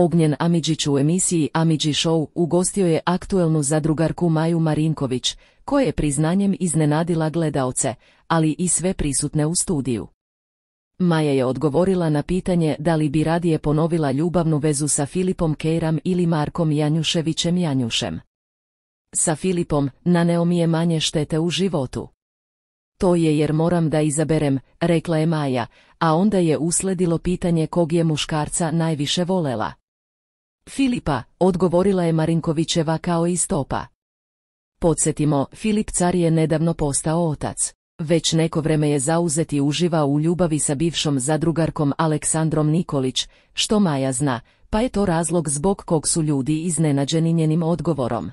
Ognjen Amidžić u emisiji Amidži Show ugostio je aktuelnu zadrugarku Maju Marinković, koja je priznanjem iznenadila gledaoce, ali i sve prisutne u studiju. Maja je odgovorila na pitanje da li bi radije ponovila ljubavnu vezu sa Filipom Kejram ili Markom Janjuševićem Janjušem. Sa Filipom naneo mi je manje štete u životu. To je jer moram da izaberem, rekla je Maja, a onda je usledilo pitanje kog je muškarca najviše volela. Filipa, odgovorila je Marinkovićeva kao i stopa. Podsjetimo, Filip Car je nedavno postao otac. Već neko vreme je zauzet i uživa u ljubavi sa bivšom zadrugarkom Aleksandrom Nikolić, što Maja zna, pa je to razlog zbog kog su ljudi iznenađeni njenim odgovorom.